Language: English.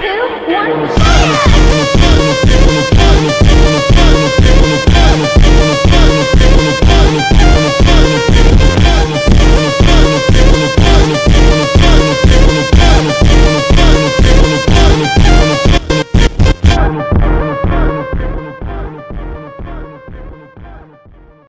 two,